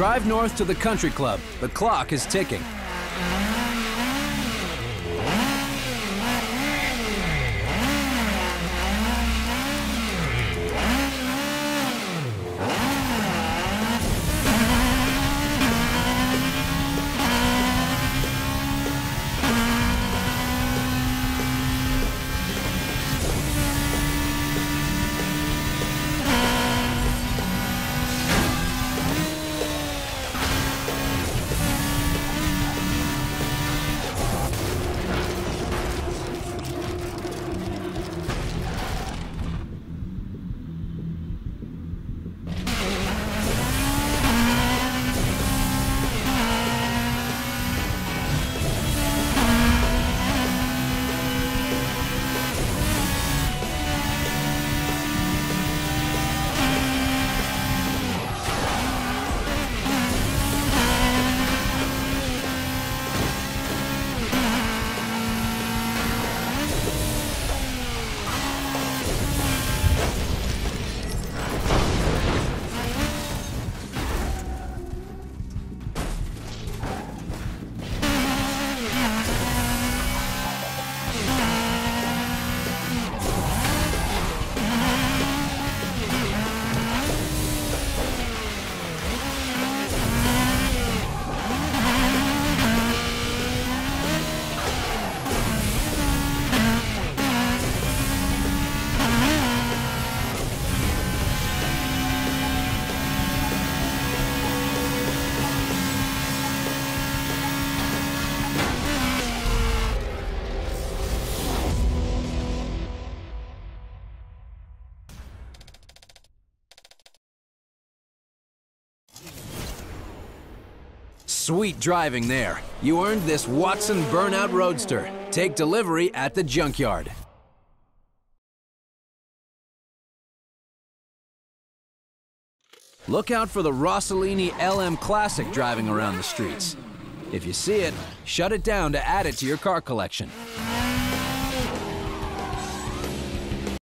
Drive north to the country club. The clock is ticking. Sweet driving there. You earned this Watson Burnout Roadster. Take delivery at the junkyard. Look out for the Rossolini LM Classic driving around the streets. If you see it, shut it down to add it to your car collection.